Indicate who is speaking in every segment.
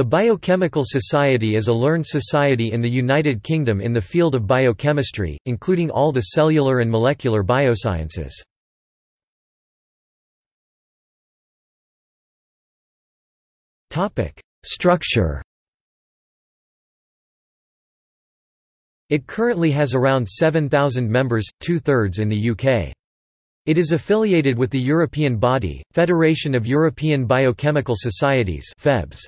Speaker 1: The Biochemical Society is a learned society in the United Kingdom in the field of biochemistry, including all the cellular and molecular biosciences. Structure It currently has around 7,000 members, two-thirds in the UK. It is affiliated with the European body, Federation of European Biochemical Societies FEBS.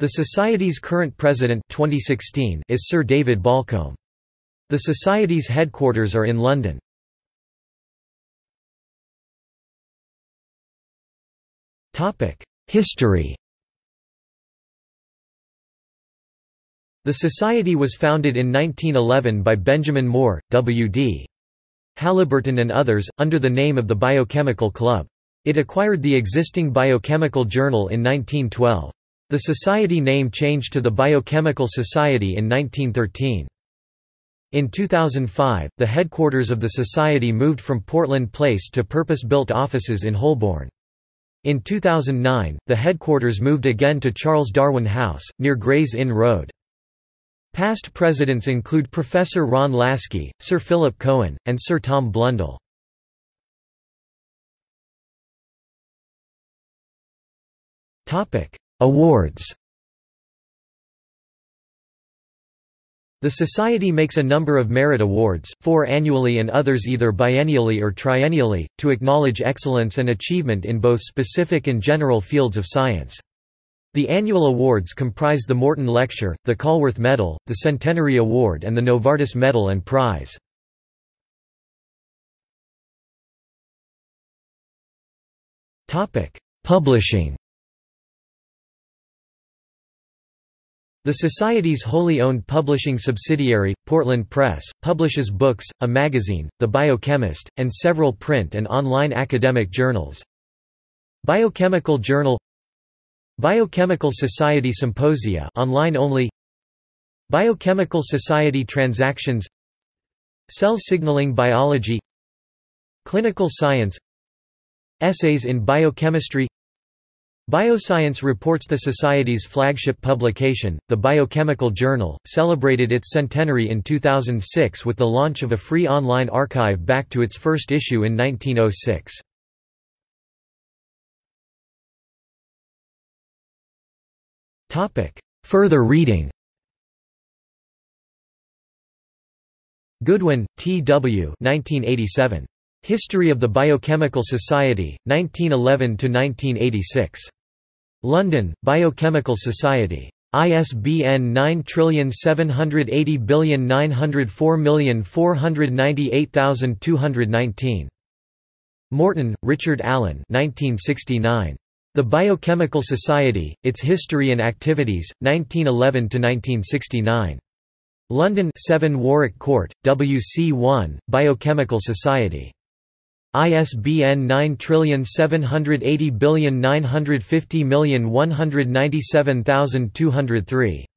Speaker 1: The Society's current president 2016 is Sir David Baulcombe. The Society's headquarters are in London. History The Society was founded in 1911 by Benjamin Moore, W.D. Halliburton and others, under the name of the Biochemical Club. It acquired the existing Biochemical Journal in 1912. The society name changed to the Biochemical Society in 1913. In 2005, the headquarters of the society moved from Portland Place to purpose-built offices in Holborn. In 2009, the headquarters moved again to Charles Darwin House, near Gray's Inn Road. Past presidents include Professor Ron Laskey, Sir Philip Cohen, and Sir Tom Blundell. Awards The Society makes a number of merit awards, four annually and others either biennially or triennially, to acknowledge excellence and achievement in both specific and general fields of science. The annual awards comprise the Morton Lecture, the Colworth Medal, the Centenary Award and the Novartis Medal and Prize. Publishing The Society's wholly owned publishing subsidiary, Portland Press, publishes books, a magazine, The Biochemist, and several print and online academic journals. Biochemical Journal Biochemical Society Symposia online only Biochemical Society Transactions Cell Signaling Biology Clinical Science Essays in Biochemistry Bioscience Reports The Society's flagship publication, the Biochemical Journal, celebrated its centenary in 2006 with the launch of a free online archive back to its first issue in 1906. Topic. Further reading Goodwin, T. W. 1987. History of the Biochemical Society, 1911–1986. London, Biochemical Society. ISBN 9780904098219. Morton, Richard Allen 1969. The Biochemical Society, Its History and Activities, 1911–1969. London 7 Warwick Court, WC1, Biochemical Society. ISBN 9780950197197,203.